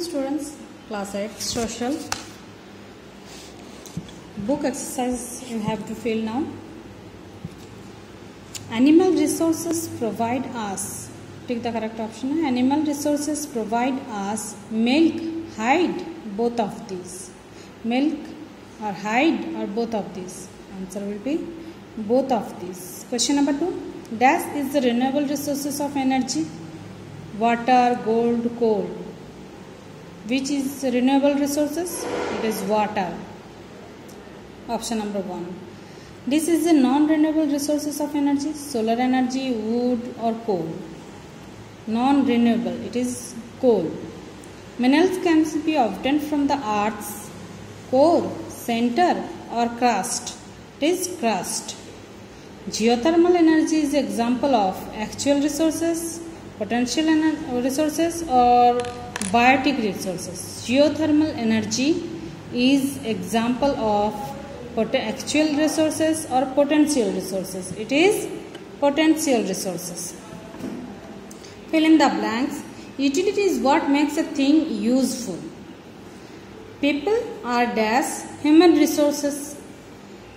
students class 8 social. Book exercise you have to fill now. Animal resources provide us. Take the correct option animal resources provide us milk hide both of these. Milk or hide or both of these. Answer will be both of these. Question number 2 dash is the renewable resources of energy. Water gold coal which is renewable resources? It is water. Option number 1 this is the non renewable resources of energy solar energy wood or coal. Non renewable it is coal. Minerals can be obtained from the earth's core center or crust. It is crust. Geothermal energy is example of actual resources potential resources or biotic resources. Geothermal energy is example of actual resources or potential resources. It is potential resources. Fill in the blanks. Utility is what makes a thing useful. People are dash human resources.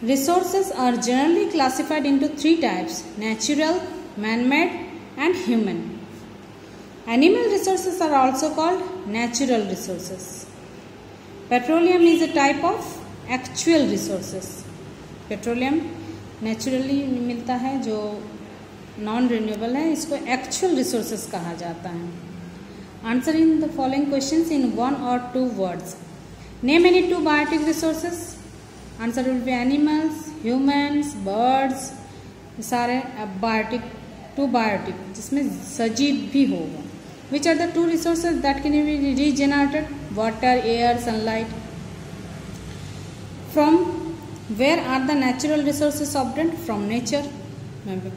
Resources are generally classified into three types natural man-made and human Animal resources are also called natural resources. Petroleum is a type of actual resources. Petroleum naturally मिलता है जो non renewable है इसको actual resources कहा जाता है answer in the following questions in one और two words name any to biotic resources answer will be animals humans birds सारे बायोटिक टू बायोटिक जिसमें सजीव भी होगा। Which are the two resources that can be regenerated? Water, air, sunlight. From where are the natural resources obtained? From nature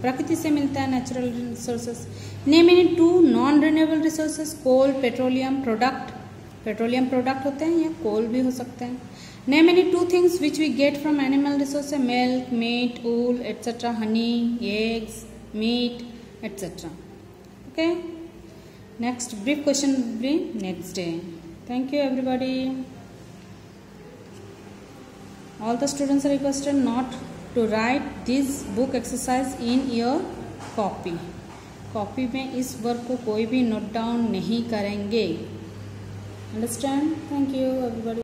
प्रकृति से मिलता है natural resources name any two non renewable resources coal petroleum product petroleum product होते हैं या coal भी हो सकते हैं। Name any two things which we get from animal resources milk meat wool etcetera honey eggs meat etcetera okay next brief question will be next day thank you everybody all the students are requested not to write this book exercise in your copy copy में इस work को कोई भी note down नहीं करेंगे understand thank you everybody